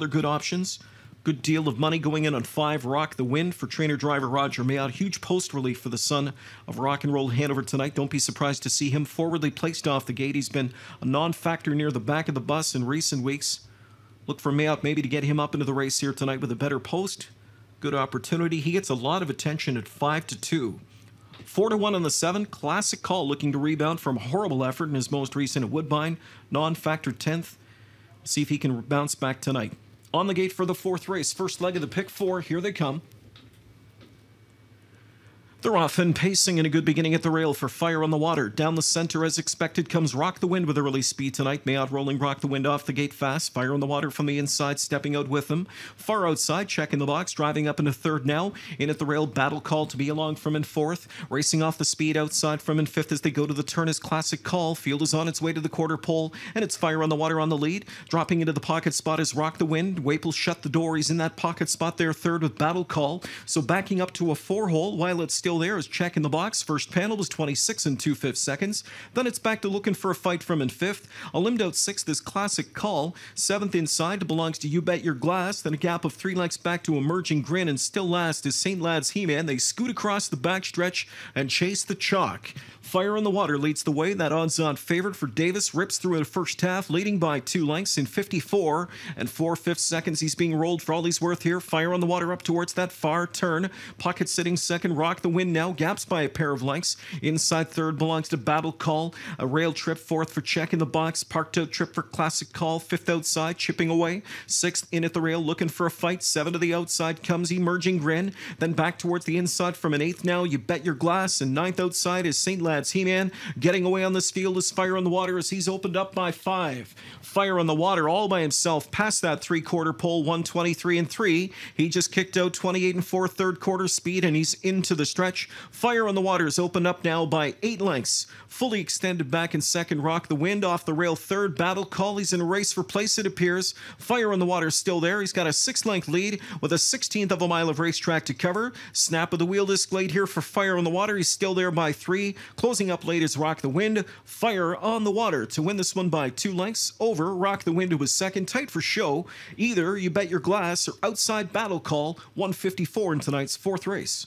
Other good options. Good deal of money going in on five Rock the Wind for trainer driver Roger Mayotte. Huge post relief for the son of rock and roll Hanover tonight. Don't be surprised to see him forwardly placed off the gate. He's been a non factor near the back of the bus in recent weeks. Look for Mayotte maybe to get him up into the race here tonight with a better post. Good opportunity. He gets a lot of attention at 5 to 2. 4 to 1 on the 7. Classic call looking to rebound from a horrible effort in his most recent at Woodbine. Non factor 10th. See if he can bounce back tonight. On the gate for the fourth race. First leg of the pick four. Here they come. They're off and pacing in a good beginning at the rail for Fire on the Water. Down the center, as expected, comes Rock the Wind with a release speed tonight. Mayotte rolling Rock the Wind off the gate fast. Fire on the Water from the inside, stepping out with them. Far outside, checking the box, driving up into third now. In at the rail, Battle Call to be along from in fourth. Racing off the speed outside from in fifth as they go to the turn is Classic Call. Field is on its way to the quarter pole, and it's Fire on the Water on the lead. Dropping into the pocket spot is Rock the Wind. Wapel shut the door. He's in that pocket spot there, third with Battle Call. So backing up to a four hole while it's still there is checking the box. First panel was 26 and 2 fifths seconds. Then it's back to looking for a fight from in fifth. A limbed out sixth is Classic Call. Seventh inside belongs to You Bet Your Glass. Then a gap of three lengths back to Emerging Grin. And still last is St. Lad's He Man. They scoot across the backstretch and chase the chalk. Fire on the Water leads the way. That odds on favorite for Davis rips through the first half, leading by two lengths in 54 and 4 fifths seconds. He's being rolled for all he's worth here. Fire on the Water up towards that far turn. Pocket sitting second. Rock the Wind now. Gaps by a pair of lengths. Inside third belongs to Battle Call. A rail trip fourth for check in the box. Parked out trip for Classic Call. Fifth outside, chipping away. Sixth in at the rail, looking for a fight. Seven to the outside comes Emerging Grin. Then back towards the inside from an eighth now. You bet your glass. And ninth outside is St. Lad's He Man. Getting away on this field is Fire on the Water as he's opened up by five. Fire on the Water all by himself past that three quarter pole, 123 and three. He just kicked out 28 and four third quarter speed and he's into the stretch. Fire on the Water is opened up now by eight lengths. Fully extended back in second. Rock the Wind off the rail third. Battle Call. He's in a race for place, it appears. Fire on the Water is still there. He's got a six length lead with a 16th of a mile of racetrack to cover. Snap of the wheel disc here for Fire on the Water. He's still there by three. Closing up late is Rock the Wind. Fire on the Water to win this one by two lengths over Rock the Wind, was second. Tight for show. Either you bet your glass or outside Battle Call 154 in tonight's fourth race.